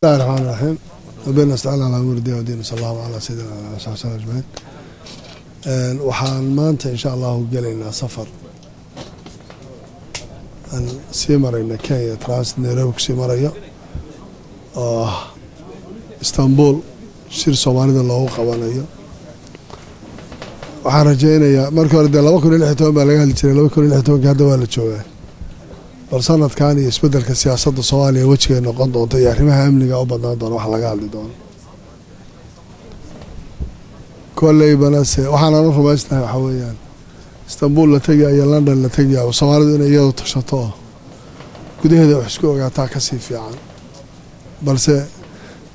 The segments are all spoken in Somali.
bismillahi raxmaan raxiim rabina astacin alaa umur diin wadiin sal allahu calaa sayidina ala sallam ajmaciin waxaan maanta insha allahu gelaynaa safar. Aan sii marayna kenya transit nairobi ku sii marayo oo ah istanbul shir soomaalida loogu qabanayo. Waxaan rajeynayaa markii hore dee laba kun iyo lix toban baa laga hadli jiray laba kun iyo lix iyo hadda waa la joogaa bal sanadkan iyo isbeddelka siyaasadda soomaaliya wejigay noqon doonto iyo arrimaha amniga u badnaan doona wax laga hadli doono koleybana se waxaanan u rumaysnahay waxaa weeyaan. Istanbul la tegaya iyo london la tegaya soomaalidu inay iyadu tashato gudaheeda wax isku ogaataa ka sii fiican. Balse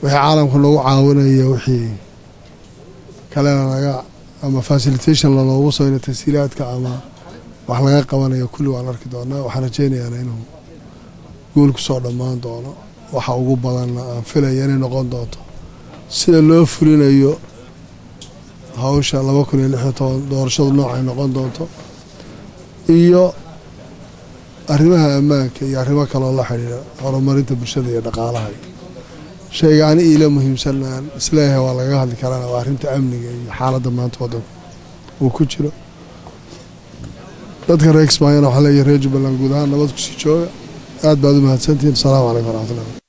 wixii caalamku nagu caawinaya wixii kalena naga ama facilitation lanoogu soyna tashiilaadka ama wax laga qabanayo kulli waan arki doonaa. Waxaan rajeynayaana inuu guul ku soo dhammaan doono. Waxa ugu badanna aan filaya inay noqon doonto. Sida loo fulinayo hawsha laba kun iyo lix iyo toban doorashadu noocay noqon doonto iyo arrimaha ammaanka iyo arrimo kaloo la xidhiira horumarinta bulshada iyo dhaqaalaha. Shayga ani iila muhiimsan aan is leeyahay waa lagaga hadli karana waa arrinta amniga iyo xaaladda maanta waddanku uu ku jiro dadka reer kismaayona waxaa leeyahy reer jubbaland guud ahaan nabad ku sii jooga. Aad baad u mahadsantihiin. Asalaamu calaykum waraxmatullahi